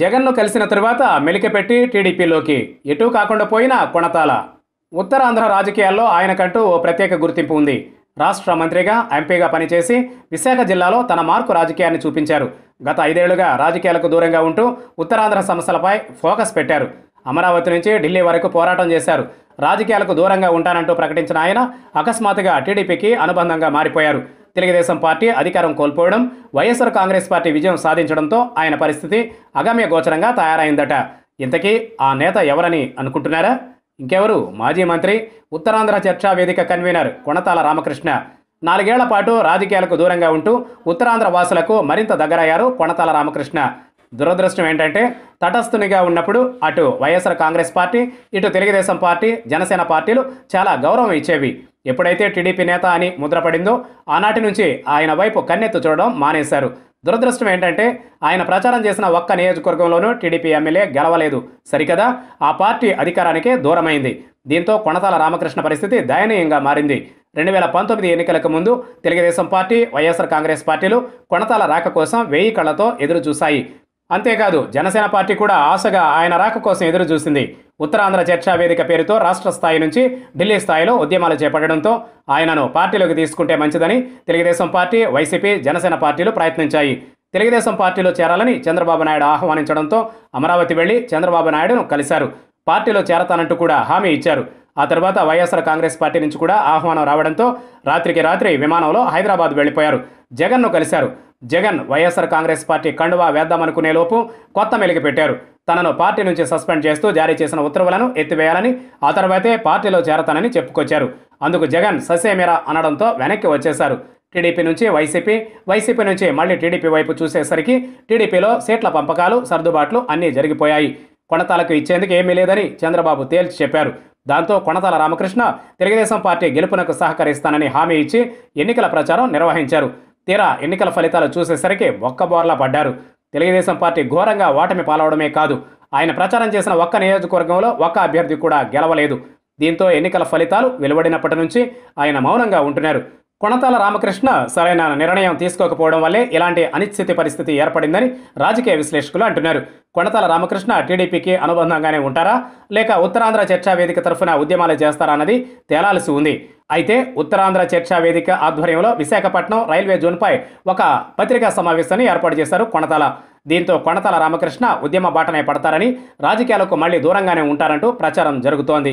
జగన్ను కలిసిన తరువాత మెలికపెట్టి టీడీపీలోకి. ఎటూ కాకుండా పోయిన కొణతాల. ఉత్తరాంధ్ర రాజకీయాల్లో ఆయనకంటూ ఓ ప్రత్యేక గుర్తింపు ఉంది. రాష్ట్ర మంత్రిగా ఎంపీగా పనిచేసి విశాఖ జిల్లాలో తన మార్కు రాజకీయాన్ని చూపించారు. గత ఐదేళ్ళుగా రాజకీయాలకు దూరంగా ఉంటూ ఉత్తరాంధ్ర సమస్యలపై ఫోకస్ పెట్టారు. అమరావతి నుంచి ఢిల్లీ వరకు పోరాటం చేశారు. రాజకీయాలకు దూరంగా ఉంటానంటూ ప్రకటించిన ఆయన అకస్మాత్తుగా టీడీపీకి అనుబంధంగా మారిపోయారు. తెలుగుదేశం పార్టీ అధికారం కోల్పోవడం వైఎస్ఆర్ కాంగ్రెస్ పార్టీ విజయం సాధించడంతో ఆయన పరిస్థితి అగమ్య గోచరంగా తయారైందట. ఇంతకీ ఆ నేత ఎవరని అనుకుంటున్నారా? ఇంకెవరు? మాజీ మంత్రి ఉత్తరాంధ్ర చర్చా వేదిక కన్వీనర్ కొణతాల రామకృష్ణ. నాలుగేళ్ళ పాటు రాజకీయాలకు దూరంగా ఉంటూ ఉత్తరాంధ్ర వాసులకు మరింత దగ్గరయ్యారు కొణతాల రామకృష్ణ. దురదృష్టం ఏంటంటే తటస్థునిగా ఉన్నప్పుడు అటు వైఎస్ఆర్ కాంగ్రెస్ పార్టీ ఇటు తెలుగుదేశం పార్టీ జనసేన పార్టీలు చాలా గౌరవం ఇచ్చేవి. ఎప్పుడైతే టీడీపీ నేత అని ముద్రపడిందో ఆనాటి నుంచి ఆయన వైపు కన్నెత్తు చూడడం మానేశారు. దురదృష్టం ఏంటంటే ఆయన ప్రచారం చేసిన ఒక్క నియోజకవర్గంలోనూ టీడీపీ ఎమ్మెల్యే గెలవలేదు. సరికదా? ఆ పార్టీ అధికారానికి దూరమైంది. దీంతో కొణతాల రామకృష్ణ పరిస్థితి దయనీయంగా మారింది. రెండు వేల పంతొమ్మిది ఎన్నికలకు ముందు తెలుగుదేశం పార్టీ వైఎస్ఆర్ కాంగ్రెస్ పార్టీలు కొణతాల రాక కోసం వెయ్యి కళ్ళతో ఎదురు చూశాయి అంతేకాదు జనసేన పార్టీ కూడా ఆశగా ఆయన రాక కోసం ఎదురు చూసింది. ఉత్తరాంధ్ర చర్చా వేదిక పేరుతో రాష్ట్ర స్థాయి నుంచి ఢిల్లీ స్థాయిలో ఉద్యమాలు చేపట్టడంతో ఆయనను పార్టీలోకి తీసుకుంటే మంచిదని తెలుగుదేశం పార్టీ వైసీపీ జనసేన పార్టీలు ప్రయత్నించాయి. తెలుగుదేశం పార్టీలో చేరాలని చంద్రబాబు నాయుడు ఆహ్వానించడంతో అమరావతి వెళ్ళి చంద్రబాబు నాయుడును కలిశారు. పార్టీలో చేరతానంటూ కూడా హామీ ఇచ్చారు. ఆ తర్వాత వైఎస్ఆర్ కాంగ్రెస్ పార్టీ నుంచి కూడా ఆహ్వానం రావడంతో రాత్రికి రాత్రి విమానంలో హైదరాబాద్ వెళ్ళిపోయారు జగన్ను కలిశారు. జగన్ వైఎస్ఆర్ కాంగ్రెస్ పార్టీ కండువా వేద్దామనుకునేలోపు కొత్త మెలిగి పెట్టారు. తనను పార్టీ నుంచి సస్పెండ్ చేస్తూ జారీ చేసిన ఉత్తర్వులను ఎత్తివేయాలని ఆ తర్వాతే పార్టీలో చేరతానని చెప్పుకొచ్చారు. అందుకు జగన్ ససేమిరా అనడంతో వెనక్కి వచ్చేశారు. టీడీపీ నుంచి వైసీపీ వైసీపీ నుంచి మళ్ళీ టీడీపీ వైపు చూసేసరికి టీడీపీలో సీట్ల పంపకాలు సర్దుబాట్లు అన్నీ జరిగిపోయాయి. కొణతాలకు ఇచ్చేందుకు ఏమీ లేదని చంద్రబాబు తేల్చి చెప్పారు. దాంతో కొణతాల రామకృష్ణ తెలుగుదేశం పార్టీ గెలుపునకు సహకరిస్తానని హామీ ఇచ్చి ఎన్నికల ప్రచారం నిర్వహించారు. తీరా ఎన్నికల ఫలితాలు చూసేసరికి ఒక్కబోర్లా పడ్డారు. తెలుగుదేశం పార్టీ ఘోరంగా ఓటమి పాలవడమే కాదు. ఆయన ప్రచారం చేసిన ఒక్క నియోజకవర్గంలో ఒక్క అభ్యర్థి కూడా గెలవలేదు. దీంతో ఎన్నికల ఫలితాలు వెలువడినప్పటి నుంచి ఆయన మౌనంగా ఉంటున్నారు. కొణతాల రామకృష్ణ సరైన నిర్ణయం తీసుకోకపోవడం వల్లే ఇలాంటి అనిశ్చితి పరిస్థితి ఏర్పడిందని రాజకీయ విశ్లేషకులు అంటున్నారు. కొణతాల రామకృష్ణ టీడీపీకి అనుబంధంగానే ఉంటారా? లేక ఉత్తరాంధ్ర చర్చా వేదిక తరఫున ఉద్యమాలు చేస్తారా అన్నది తేలాల్సి ఉంది. అయితే ఉత్తరాంధ్ర చర్చా వేదిక ఆధ్వర్యంలో విశాఖపట్నం రైల్వే జోన్పై ఒక పత్రికా సమావేశాన్ని ఏర్పాటు చేశారు కొణతాల దీంతో కొణతాల రామకృష్ణ ఉద్యమ బాటనే పడతారని రాజకీయాలకు మళ్ళీ దూరంగానే ఉంటారంటూ ప్రచారం జరుగుతోంది.